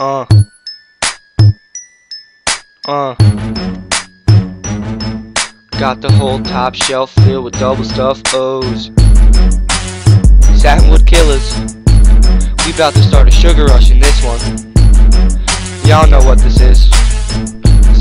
Uh. Uh. Got the whole top shelf filled with double stuffed O's. Satinwood Killaz. We about to start a sugar rush in this one. Y'all know what this is.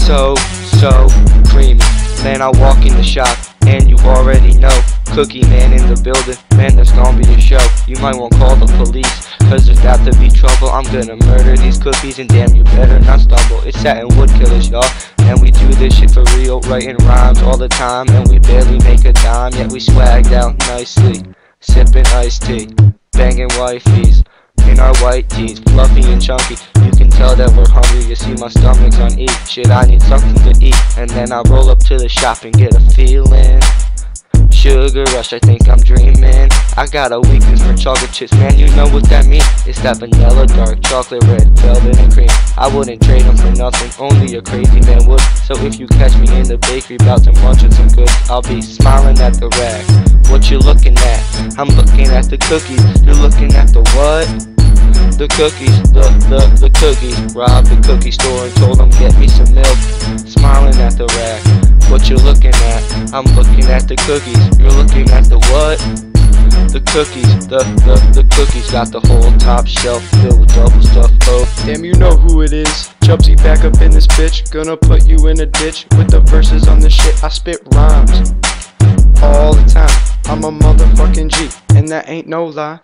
So, so creamy. Man, I walk in the shop, and you already know. Cookie man in the building, man, there's gonna be a show. You might want to call the police, cause there's about to be trouble. I'm gonna murder these cookies, and damn, you better not stumble. It's Satinwood Killaz, y'all. And we do this shit for real, writing rhymes all the time. And we barely make a dime, yet we swagged out nicely. Sipping iced tea, banging wifeys in our white tees, fluffy and chunky. You can tell that we're hungry. You see my stomach's on E. Shit, I need something to eat, and then I roll up to the shop and get a feeling. Sugar rush, I think I'm dreaming. I got a weakness for chocolate chips, man. You know what that means? It's that vanilla, dark chocolate, red velvet, and cream. I wouldn't trade them for nothing. Only a crazy man would. So if you catch me in the bakery, about to munch on some goods, I'll be smiling at the rack. What you looking at? I'm looking at the cookies. You're looking at the what? the cookies, the, the, the cookies. Robbed the cookie store and told them get me some milk. Smiling at the rack. What you looking at? I'm looking at the cookies. You're looking at the what? The cookies, the, the, the cookies got the whole top shelf filled with double stuff, oh. Damn, you know who it is. Chubsy back up in this bitch. Gonna put you in a ditch with the verses on the shit. I spit rhymes all the time. I'm a motherfucking G, and that ain't no lie.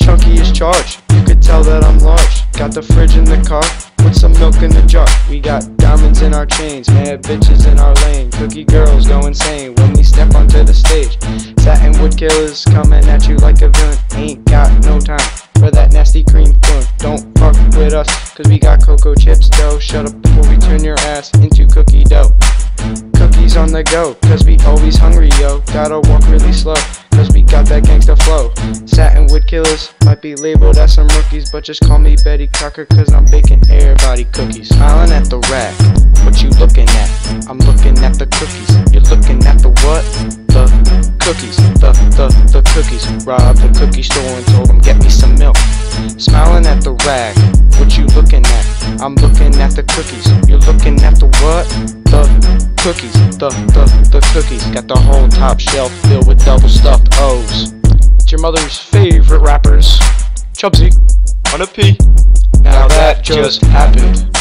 Chunky is charged, you could tell that I'm large. Got the fridge in the car, with some milk in the jar. We got diamonds in our chains, mad bitches in our lane. Cookie girls go insane when we step onto the stage. Satinwood Killaz coming at you like a villain. Ain't got no time for that nasty cream fun. Don't fuck with us, cause we got cocoa chips dough. Shut up before we turn your ass into cookie dough. Cookies on the go, cause we always hungry, yo. Gotta walk really slow, cause we got that gangsta flow. Satinwood Killaz might be labeled as some rookies, but just call me Betty Crocker, cause I'm baking everybody cookies. Smiling at the rack, what you looking at? I'm looking at the cookies. You're looking at the what? The cookies, the, the, the cookies. Robbed the cookie store and told them get me some milk. Smiling at the rack, what you looking at? I'm looking at the cookies. You're looking at the what? The cookies, the, the, the cookies. Got the whole top shelf filled with double stuffed O's. It's your mother's favorite rappers. Chubsy, On a P. now that just happened.